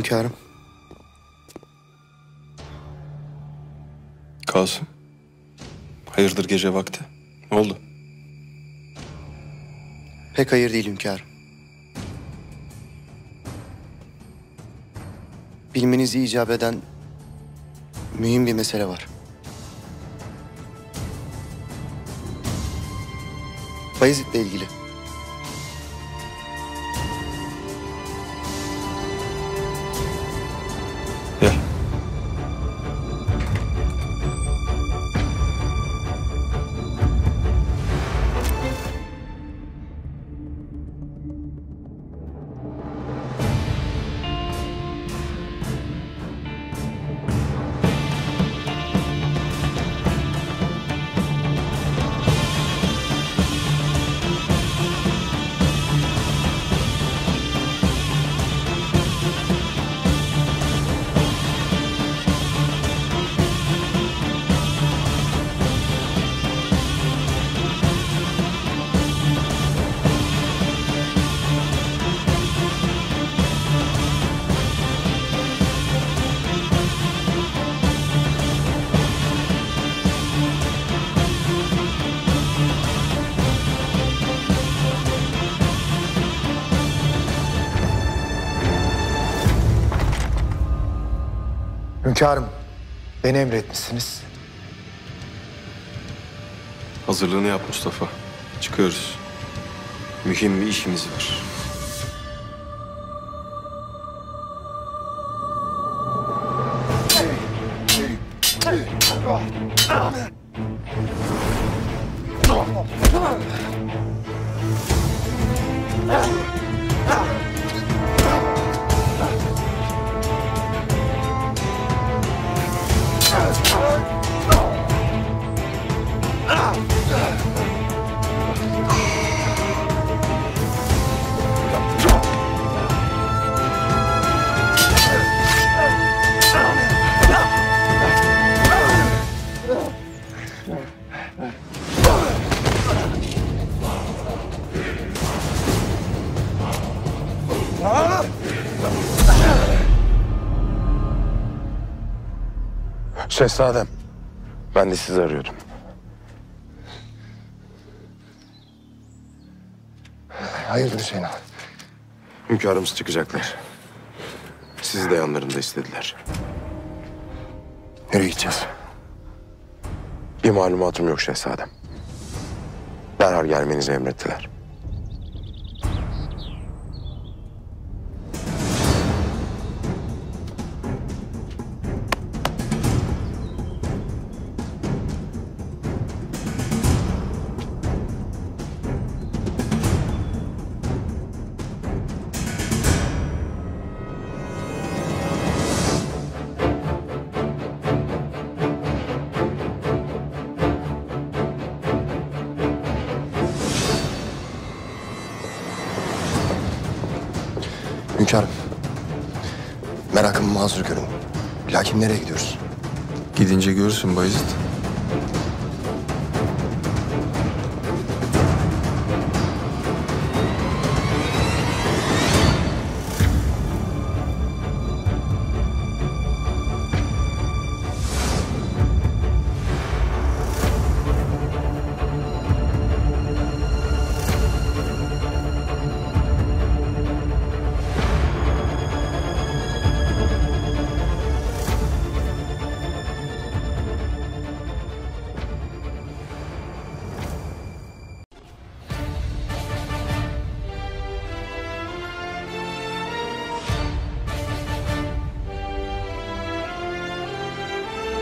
Hünkârım. Kasım. Hayırdır gece vakti? Ne oldu? Pek hayır değil hünkârım. Bilmenizi icap eden mühim bir mesele var. Bayezid'le ilgili. Hünkârım, beni emretmişsiniz. Hazırlığını yap Mustafa. Çıkıyoruz. Mühim bir işimiz var. Şehzadem, ben de sizi arıyordum. Hayırdır Hüseyin ağa? Hünkârımız çıkacaklar. Sizi de yanlarında istediler. Nereye gideceğiz? Bir malumatım yok şehzadem. Derhal gelmenizi emrettiler. Hünkârım, merakımı mazur görün. Lakin nereye gidiyoruz? Gidince görürsün Bayezid.